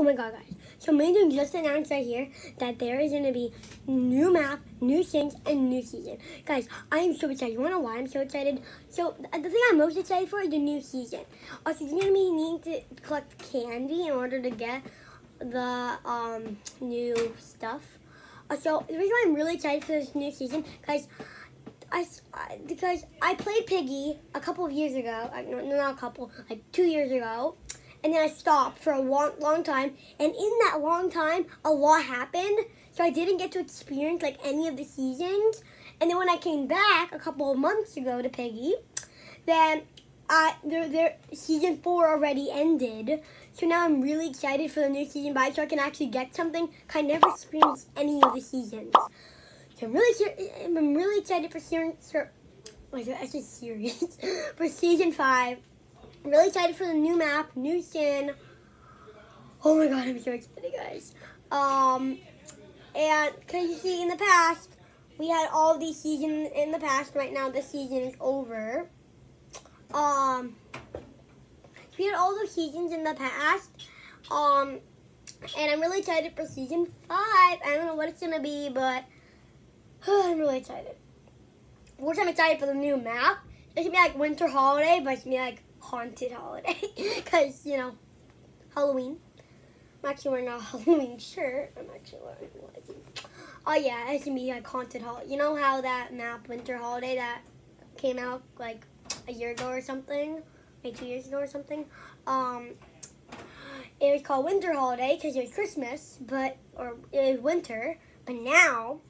Oh my god, guys. So Mangum just announced right here that there is going to be new map, new things, and new season. Guys, I am so excited. You want to know why I'm so excited? So the thing I'm most excited for is the new season. Also, you're going to be needing to collect candy in order to get the um, new stuff. Uh, so the reason why I'm really excited for this new season, guys, I, because I played Piggy a couple of years ago, uh, no, not a couple, like two years ago, and then I stopped for a long, long time. And in that long time, a lot happened. So I didn't get to experience like any of the seasons. And then when I came back a couple of months ago to Piggy, then I their, their season four already ended. So now I'm really excited for the new season by so I can actually get something. I never experienced any of the seasons. So I'm really I'm really excited for season I said series for season five really excited for the new map, new skin. Oh my god, I'm so excited, guys. Um, and can you see in the past, we had all these seasons in the past. Right now, the season is over. Um, we had all those seasons in the past. Um, and I'm really excited for season five. I don't know what it's gonna be, but I'm really excited. Which I'm excited for the new map. It's gonna be like winter holiday, but it's gonna be like haunted holiday because you know Halloween. I'm actually wearing a Halloween shirt. I'm actually wearing like, oh yeah, it's gonna be like haunted hall. You know how that map Winter Holiday that came out like a year ago or something, like two years ago or something. Um, it was called Winter Holiday because it was Christmas, but or it was winter. But now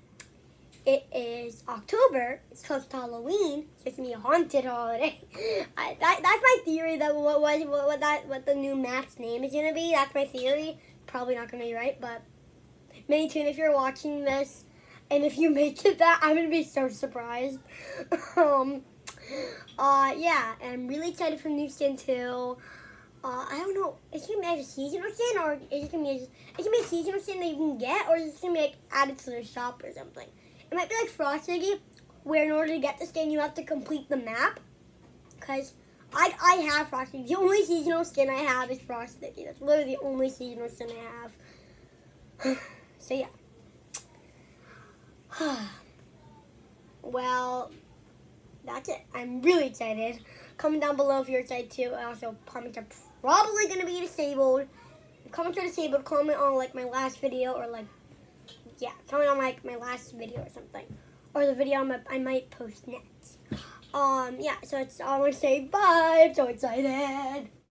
it is October. It's close to Halloween. So it's gonna be a haunted holiday. I, that, that's my theory. That what, what what what that what the new map's name is gonna be. That's my theory. Probably not gonna be right, but MiniToon, if you're watching this, and if you make it that, I'm gonna be so surprised. um, uh, yeah, I'm really excited for new skin too. Uh, I don't know. Is it gonna be a seasonal skin, or is it gonna be a, is it gonna be a seasonal skin that you can get, or is it gonna be like added to the shop or something? It might be like Frosty, where in order to get the skin, you have to complete the map. Because I, I have Frosty. The only seasonal skin I have is Frosty. That's literally the only seasonal skin I have. so, yeah. well, that's it. I'm really excited. Comment down below if you're excited too. Also, comments are probably going to be disabled. Comments are disabled, comment on like my last video or like yeah, comment on like my last video or something. Or the video I'm might post next. Um, yeah, so it's, I want to say bye. I'm so excited.